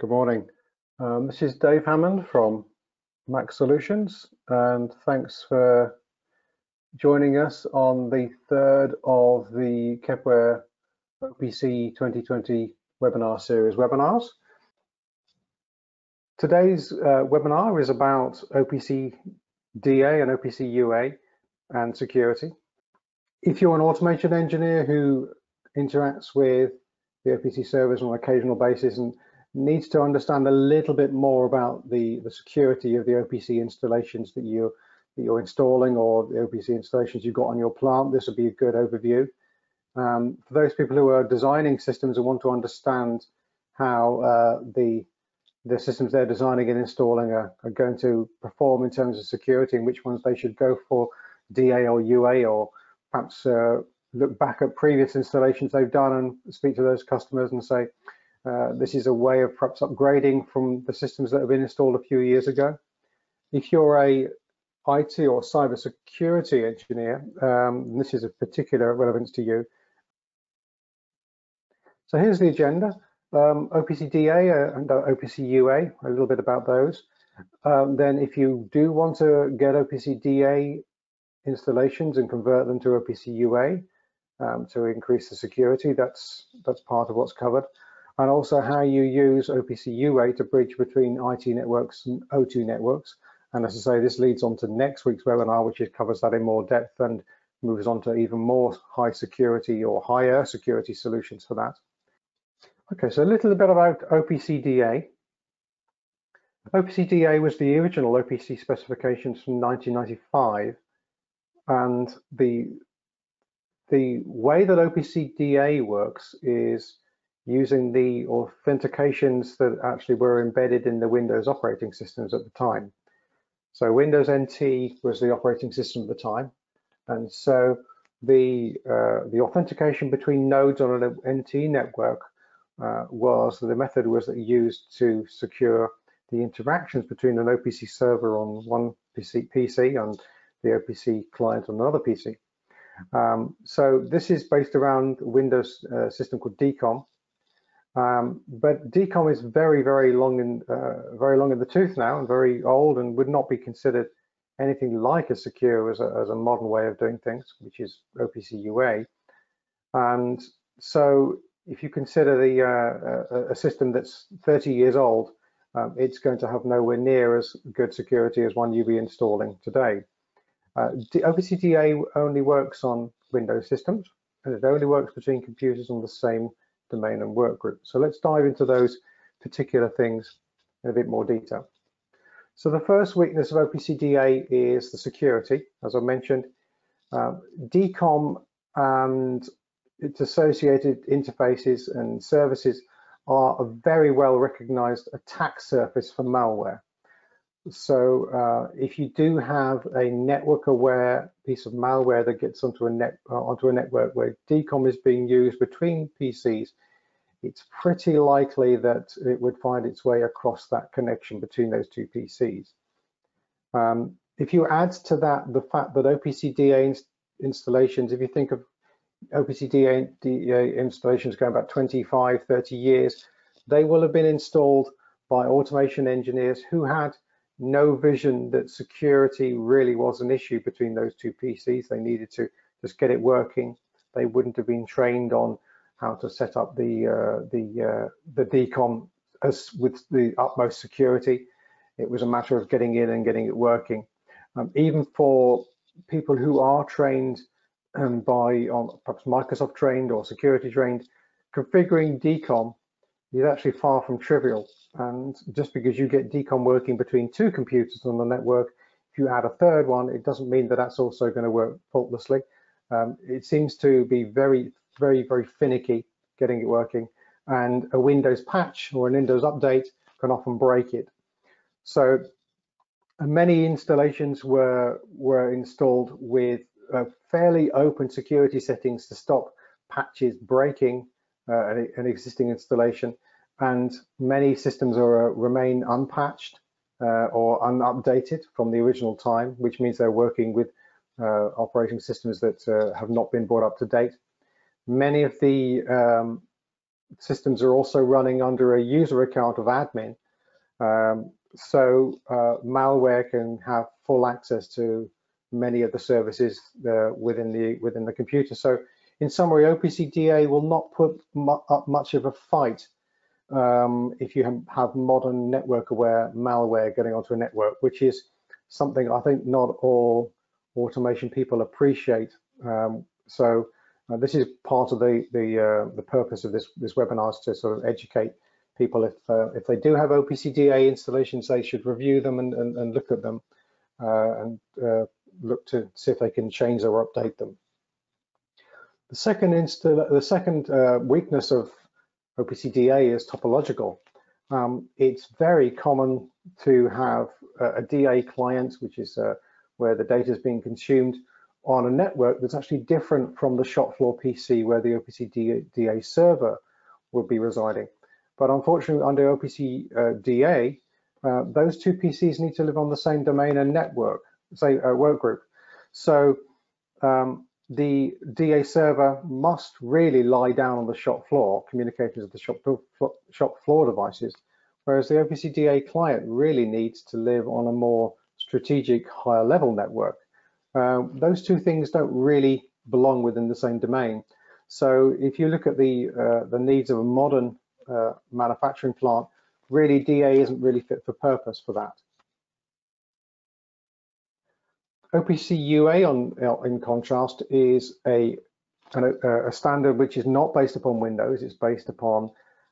Good morning. Um, this is Dave Hammond from Mac Solutions, and thanks for joining us on the third of the Kepware OPC 2020 webinar series webinars. Today's uh, webinar is about OPC DA and OPC UA and security. If you're an automation engineer who interacts with the OPC servers on an occasional basis and needs to understand a little bit more about the, the security of the OPC installations that, you, that you're installing or the OPC installations you've got on your plant, this would be a good overview. Um, for those people who are designing systems and want to understand how uh, the the systems they're designing and installing are, are, going to perform in terms of security and which ones they should go for DA or UA or perhaps uh, look back at previous installations they've done and speak to those customers and say, uh, this is a way of perhaps upgrading from the systems that have been installed a few years ago. If you're a IT or cyber security engineer, um, this is of particular relevance to you. So here's the agenda. Um, OPC-DA uh, and uh, OPC-UA, a little bit about those. Um, then if you do want to get OPC-DA installations and convert them to OPC-UA um, to increase the security, that's, that's part of what's covered and also how you use OPC UA to bridge between IT networks and OT networks. And as I say, this leads on to next week's webinar, which covers that in more depth and moves on to even more high security or higher security solutions for that. Okay, so a little bit about OPC-DA. OPC-DA was the original OPC specifications from 1995, and the the way that OPC-DA works is using the authentications that actually were embedded in the Windows operating systems at the time. So Windows NT was the operating system at the time. And so the, uh, the authentication between nodes on an NT network uh, was the method was that used to secure the interactions between an OPC server on one PC, PC and the OPC client on another PC. Um, so this is based around a Windows uh, system called DCOM, um, but DCOM is very, very long in uh, very long in the tooth now and very old and would not be considered anything like as secure as a, as a modern way of doing things, which is OPC UA. And so if you consider the uh, a system that's 30 years old, um, it's going to have nowhere near as good security as one you'll be installing today. Uh, OPC DA only works on Windows systems, and it only works between computers on the same domain and work group. So let's dive into those particular things in a bit more detail. So the first weakness of OPC-DA is the security, as I mentioned. Um, DCOM and its associated interfaces and services are a very well recognized attack surface for malware. So uh, if you do have a network aware piece of malware that gets onto a net uh, onto a network where DCOM is being used between PCs, it's pretty likely that it would find its way across that connection between those two PCs. Um, if you add to that the fact that OPC-DA installations, if you think of OPC-DA installations going back 25, 30 years, they will have been installed by automation engineers who had no vision that security really was an issue between those two PCs. They needed to just get it working. They wouldn't have been trained on how to set up the uh, the uh, the DCOM as with the utmost security. It was a matter of getting in and getting it working. Um, even for people who are trained um, by on perhaps Microsoft trained or security trained, configuring DCOM is actually far from trivial. And just because you get DCOM working between two computers on the network, if you add a third one, it doesn't mean that that's also going to work faultlessly. Um, it seems to be very, very, very finicky getting it working. And a Windows patch or an Windows update can often break it. So many installations were, were installed with uh, fairly open security settings to stop patches breaking uh, an, an, existing installation. And many systems are uh, remain unpatched uh, or unupdated from the original time, which means they're working with operating systems that have not been brought up to date. Many of the um, systems are also running under a user account of admin. Um, so malware can have full access to many of the services uh, within the within the computer. So in summary, OPC-DA will not put mu up much of a fight um, if you have modern network-aware malware getting onto a network, which is something I think not all automation people appreciate. Um, so uh, this is part of the the, uh, the purpose of this this webinar is to sort of educate people if uh, if they do have OPC-DA installations, they should review them and, and, and look at them uh, and uh, look to see if they can change or update them. The second the second uh, weakness of OPC-DA is topological. Um, it's very common to have a, a DA client, which is where the data is being consumed on a network that's actually different from the shop floor PC where the OPC DA server will be residing. But unfortunately, under OPC uh, DA, uh, those two PCs need to live on the same domain and network, say uh, work group. So um, the DA server must really lie down on the shop floor, communicating with the shop, shop floor devices, whereas the OPC DA client really needs to live on a more strategic higher level network. Uh, those two things don't really belong within the same domain. So if you look at the uh, the needs of a modern uh, manufacturing plant, really DA isn't really fit for purpose for that. OPC UA, on, in contrast, is a, a, standard which is not based upon Windows, it's based upon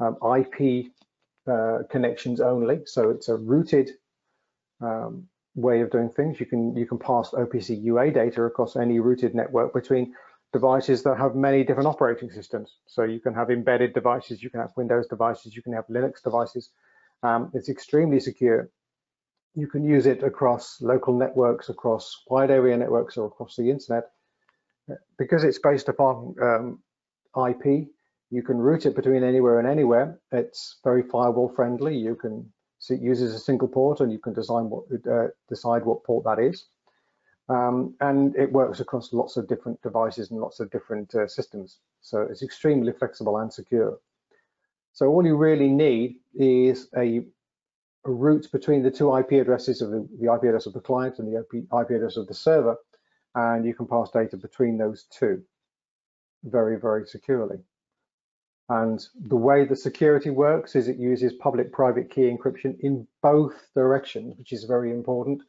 um, IP uh, connections only. So it's a routed um, way of doing things. You can you can pass OPC UA data across any routed network between devices that have many different operating systems. So you can have embedded devices, you can have Windows devices, you can have Linux devices. Um, it's extremely secure. You can use it across local networks, across wide area networks, or across the internet. Because it's based upon um, IP, you can route it between anywhere and anywhere. It's very firewall friendly. You can so it uses a single port and you can design what, uh, decide what port that is. Um, and it works across lots of different devices and lots of different uh, systems. So it's extremely flexible and secure. So all you really need is a, a route between the two IP addresses of the, the, IP address of the client and the IP, IP address of the server, and you can pass data between those two very, very securely. And the way the security works is it uses public-private key encryption in both directions, which is very important.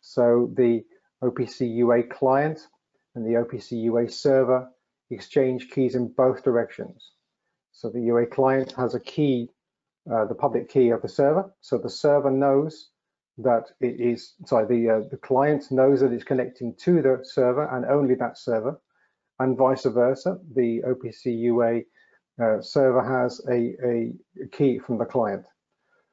So the OPC UA client and the OPC UA server exchange keys in both directions. So the UA client has a key, uh, the public key of the server. So the server knows that it is, sorry, the, uh, the client knows that it's connecting to the server and only that server, and vice versa. The OPC UA uh, server has a, a, key from the client.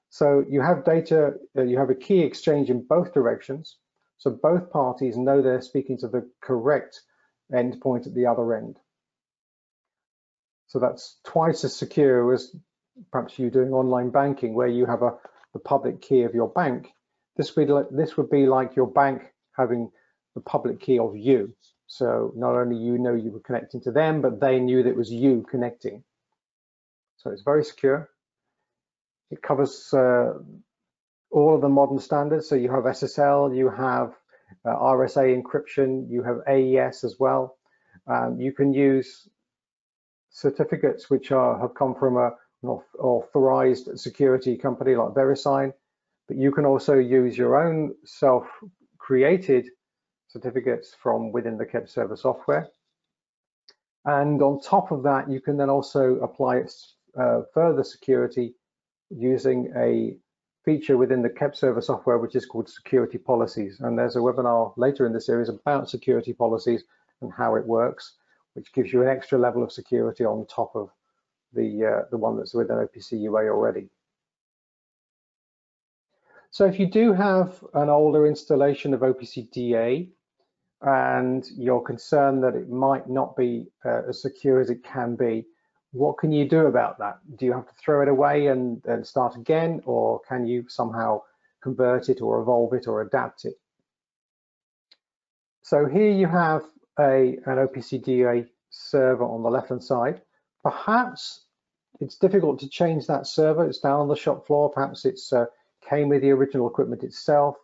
So you have data, uh, you have a key exchange in both directions. So both parties know they're speaking to the correct endpoint at the other end. So that's twice as secure as perhaps you doing online banking where you have a the public key of your bank. This would, like, this would be like your bank having the public key of you. So not only you know you were connecting to them, but they knew that it was you connecting. So it's very secure. It covers uh, all of the modern standards. So you have SSL, you have uh, RSA encryption, you have AES as well. Um, you can use certificates which are have come from a, authorized security company like VeriSign, but you can also use your own self-created certificates from within the KEP server software. And on top of that, you can then also apply uh, further security using a feature within the KEP server software, which is called security policies. And there's a webinar later in the series about security policies and how it works, which gives you an extra level of security on top of the, uh, the one that's within OPC UA already. So if you do have an older installation of OPC DA and you're concerned that it might not be uh, as secure as it can be, what can you do about that? Do you have to throw it away and, and start again, or can you somehow convert it or evolve it or adapt it? So here you have a, an OPC DA server on the left-hand side. Perhaps it's difficult to change that server. It's down on the shop floor. Perhaps it's uh, came with the original equipment itself.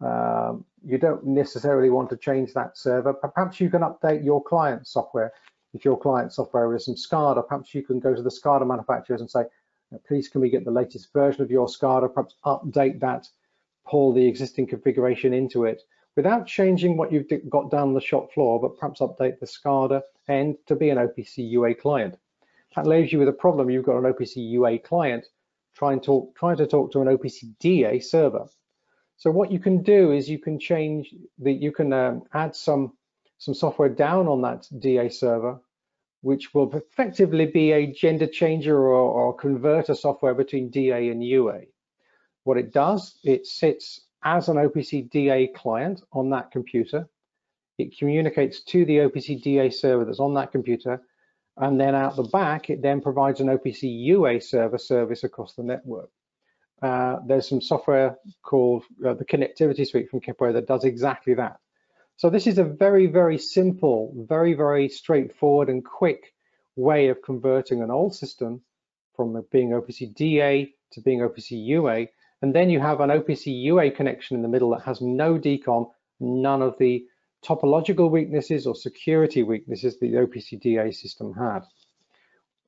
Um, you don't necessarily want to change that server. Perhaps you can update your client software. If your client software is some SCADA, perhaps you can go to the SCADA manufacturers and say, please can we get the latest version of your SCADA, perhaps update that, pull the existing configuration into it without changing what you've got down the shop floor, but perhaps update the SCADA end to be an OPC UA client. That leaves you with a problem. You've got an OPC UA client trying to talk, trying to talk to an OPC DA server. So what you can do is you can change the, you can um, add some some software down on that DA server, which will effectively be a gender changer or, or converter software between DA and UA. What it does, it sits as an OPC DA client on that computer. It communicates to the OPC DA server that's on that computer and then out the back, it then provides an OPC UA server service across the network. Uh, there's some software called uh, the connectivity suite from Kepware that does exactly that. So this is a very, very simple, very, very straightforward and quick way of converting an old system from being OPC DA to being OPC UA. And then you have an OPC UA connection in the middle that has no DCOM, none of the topological weaknesses or security weaknesses the OPC-DA system had,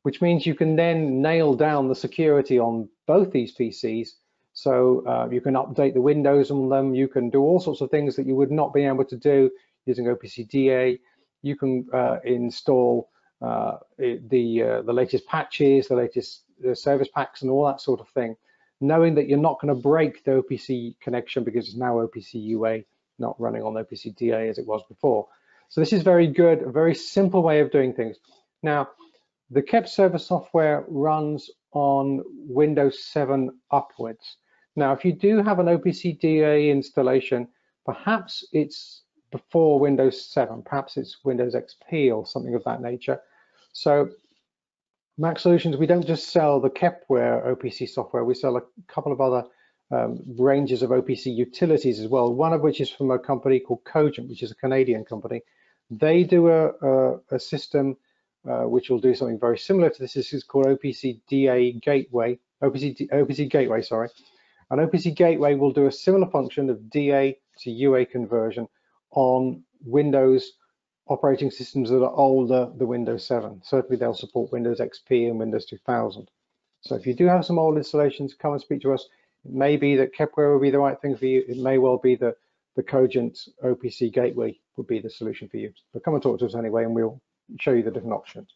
which means you can then nail down the security on both these PCs. So uh, you can update the Windows on them. You can do all sorts of things that you would not be able to do using OPC-DA. You can uh, install uh, the uh, the latest patches, the latest uh, service packs, and all that sort of thing, knowing that you're not going to break the OPC connection because it's now OPC UA not running on OPC DA as it was before. So this is very good, a very simple way of doing things. Now, the KEP server software runs on Windows 7 upwards. Now, if you do have an OPC DA installation, perhaps it's before Windows 7, perhaps it's Windows XP or something of that nature. So Mac Solutions, we don't just sell the Kepware OPC software, we sell a couple of other um, ranges of OPC utilities as well, one of which is from a company called Cogent, which is a Canadian company. They do a, a, a system uh, which will do something very similar to this. This is called OPC DA Gateway, OPC, OPC Gateway, sorry. An OPC Gateway will do a similar function of DA to UA conversion on Windows operating systems that are older than Windows 7. Certainly they'll support Windows XP and Windows 2000. So if you do have some old installations, come and speak to us. It may be that Kepware will be the right thing for you. It may well be that the Cogent OPC gateway would be the solution for you. But come and talk to us anyway, and we'll show you the different options.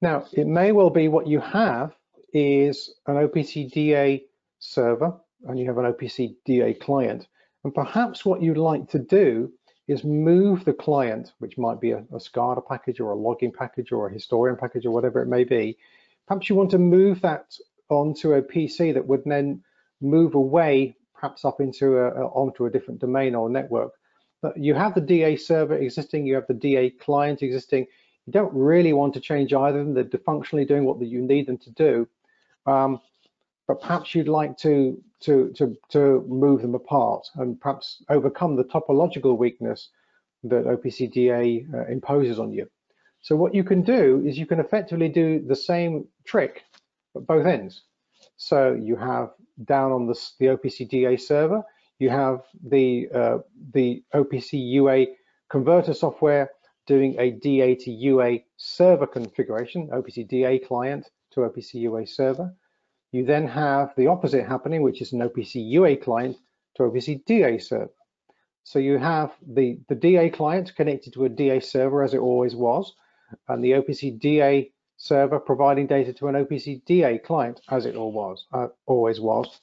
Now, it may well be what you have is an OPC DA server, and you have an OPC DA client. And perhaps what you'd like to do is move the client, which might be a, a SCADA package or a logging package or a historian package or whatever it may be. Perhaps you want to move that onto a PC that would then move away, perhaps up into a, onto a different domain or network. But you have the DA server existing, you have the DA client existing. You don't really want to change either of them. They're functionally doing what you need them to do. Um, but perhaps you'd like to, to, to, to move them apart and perhaps overcome the topological weakness that OPC-DA uh, imposes on you. So what you can do is you can effectively do the same trick both ends. So you have down on the, the OPC DA server, you have the, uh, the OPC UA converter software doing a DA to UA server configuration, OPC DA client to OPC UA server. You then have the opposite happening, which is an OPC UA client to OPC DA server. So you have the, the DA client connected to a DA server as it always was, and the OPC DA server providing data to an OPC DA client, as it all was, uh, always was.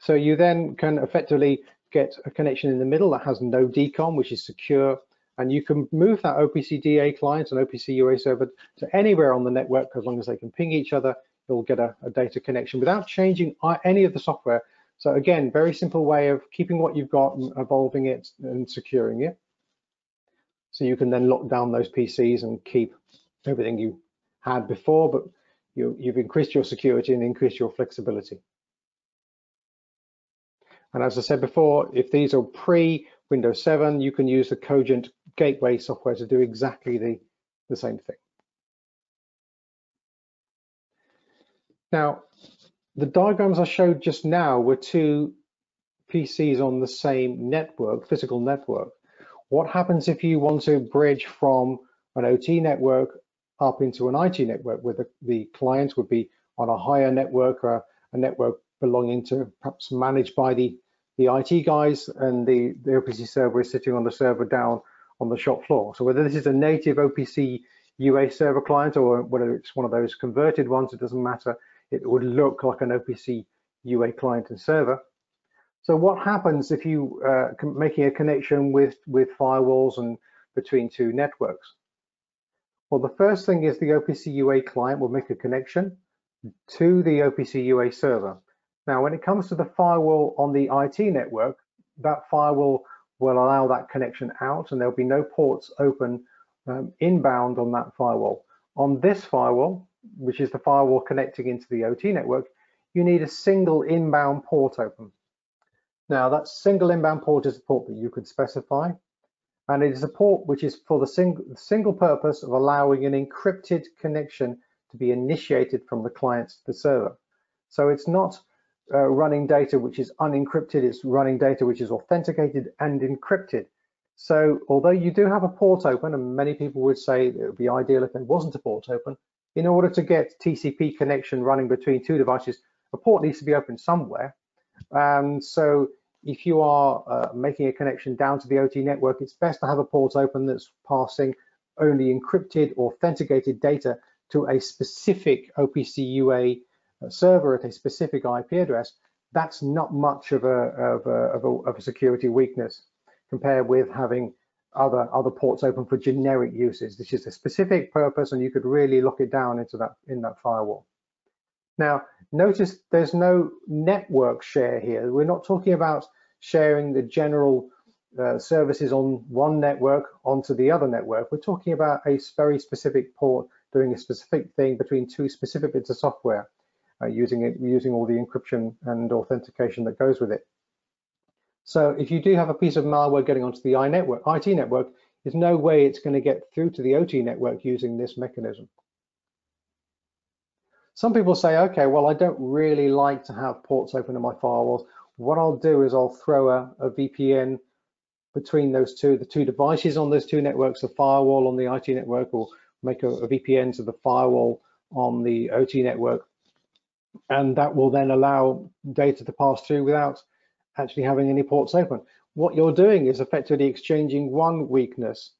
So you then can effectively get a connection in the middle that has no DCOM, which is secure, and you can move that OPC DA client and OPC UA server to anywhere on the network as long as they can ping each other, you'll get a, a data connection without changing any of the software. So again, very simple way of keeping what you've got and evolving it and securing it. So you can then lock down those PCs and keep everything you had before, but you, you've increased your security and increased your flexibility. And as I said before, if these are pre Windows 7, you can use the Cogent gateway software to do exactly the, the same thing. Now, the diagrams I showed just now were two PCs on the same network, physical network. What happens if you want to bridge from an OT network up into an IT network where the, the client would be on a higher network or a network belonging to perhaps managed by the, the IT guys and the, the OPC server is sitting on the server down on the shop floor. So whether this is a native OPC UA server client or whether it's one of those converted ones, it doesn't matter. It would look like an OPC UA client and server. So what happens if you uh, making a connection with, with firewalls and between two networks? Well, the first thing is the OPC UA client will make a connection to the OPC UA server. Now, when it comes to the firewall on the IT network, that firewall will allow that connection out and there'll be no ports open um, inbound on that firewall. On this firewall, which is the firewall connecting into the OT network, you need a single inbound port open. Now that single inbound port is a port that you could specify, and it is a port which is for the sing single purpose of allowing an encrypted connection to be initiated from the client to the server. So it's not uh, running data which is unencrypted, it's running data which is authenticated and encrypted. So although you do have a port open, and many people would say it would be ideal if there wasn't a port open, in order to get TCP connection running between two devices, a port needs to be open somewhere. And so if you are uh, making a connection down to the OT network, it's best to have a port open that's passing only encrypted, authenticated data to a specific OPC UA uh, server at a specific IP address. That's not much of a, of a, of a, of a security weakness compared with having other other ports open for generic uses. This is a specific purpose, and you could really lock it down into that in that firewall. Now, notice there's no network share here. We're not talking about sharing the general uh, services on one network onto the other network. We're talking about a very specific port doing a specific thing between two specific bits of software, uh, using it, using all the encryption and authentication that goes with it. So if you do have a piece of malware getting onto the I network, IT network, there's no way it's going to get through to the OT network using this mechanism. Some people say, okay, well, I don't really like to have ports open in my firewalls. What I'll do is I'll throw a, a VPN between those two, the two devices on those two networks, the firewall on the IT network, or make a, a VPN to the firewall on the OT network. And that will then allow data to pass through without actually having any ports open. What you're doing is effectively exchanging one weakness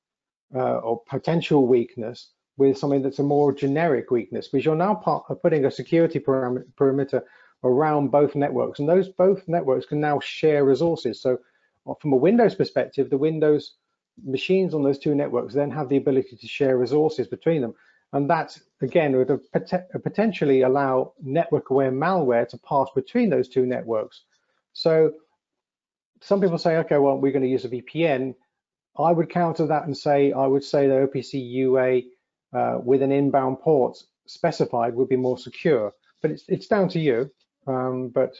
uh, or potential weakness with something that's a more generic weakness, because you're now part, putting a security perimeter around both networks, and those both networks can now share resources. So uh, from a Windows perspective, the Windows machines on those two networks then have the ability to share resources between them. And that, again, would potentially allow network-aware malware to pass between those two networks. So some people say, okay, well, we're going to use a VPN. I would counter that and say, I would say the OPC UA uh, with an inbound port specified would be more secure, but it's, it's down to you. Um, but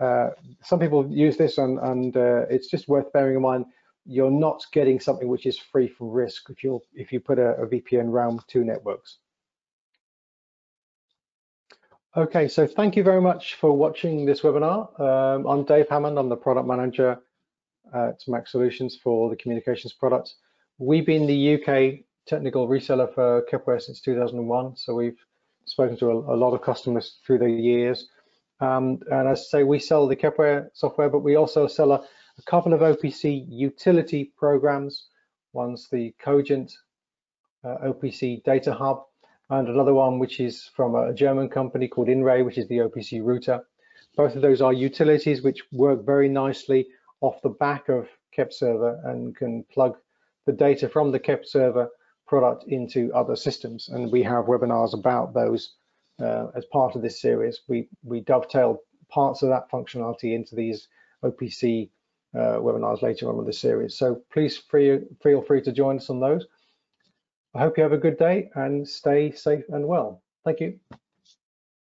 uh, some people use this and, and uh, it's just worth bearing in mind, you're not getting something which is free from risk if you if you put a, a VPN around two networks. Okay, so thank you very much for watching this webinar. Um, I'm Dave Hammond, I'm the product manager at Mac Solutions for the communications products. We've been the UK technical reseller for Kepware since 2001, so we've spoken to a, a lot of customers through the years. Um, and as I say, we sell the Kepware software, but we also sell a, a couple of OPC utility programs. One's the Cogent uh, OPC Data Hub, and another one which is from a German company called InRay, which is the OPC router. Both of those are utilities which work very nicely off the back of KEP server and can plug the data from the KEP server product into other systems. And we have webinars about those uh, as part of this series. We, we dovetail parts of that functionality into these OPC uh, webinars later on in the series. So please free, feel free to join us on those. I hope you have a good day and stay safe and well. Thank you.